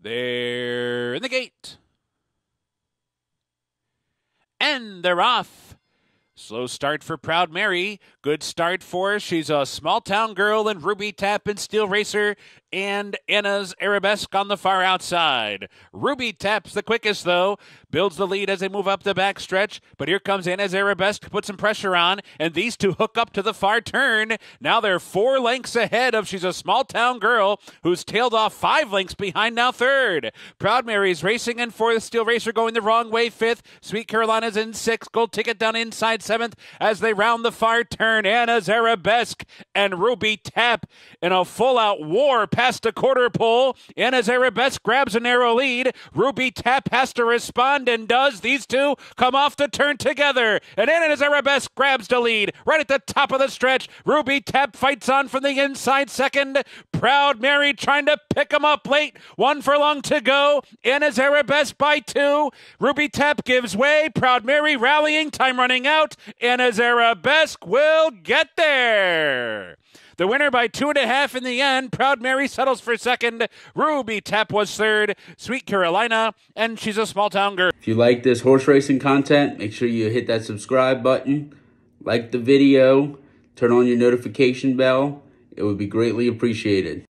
They're in the gate. And they're off. Slow start for Proud Mary. Good start for her. She's a small town girl and Ruby Tap and Steel Racer and Anna's Arabesque on the far outside. Ruby Tap's the quickest though. Builds the lead as they move up the back stretch. But here comes Anna's Arabesque to put some pressure on. And these two hook up to the far turn. Now they're four lengths ahead of She's a Small Town Girl who's tailed off five lengths behind now third. Proud Mary's racing in fourth. Steel Racer going the wrong way fifth. Sweet Carolina's in sixth. Gold Ticket down inside seventh as they round the far turn. Anna's Arabesque and Ruby Tap in a full out war past a quarter pole. Anna's Arabesque grabs a narrow lead. Ruby Tap has to respond and does. These two come off the turn together. And Anna's Arabesque grabs the lead right at the top of the stretch. Ruby Tap fights on from the inside second. Proud Mary trying to pick him up late. One furlong to go. Anna's Arabesque by two. Ruby Tap gives way. Proud Mary rallying. Time running out. Anna's Arabesque will get there. The winner by two and a half in the end. Proud Mary settles for second. Ruby Tap was third. Sweet Carolina, and she's a small town girl. If you like this horse racing content, make sure you hit that subscribe button, like the video, turn on your notification bell. It would be greatly appreciated.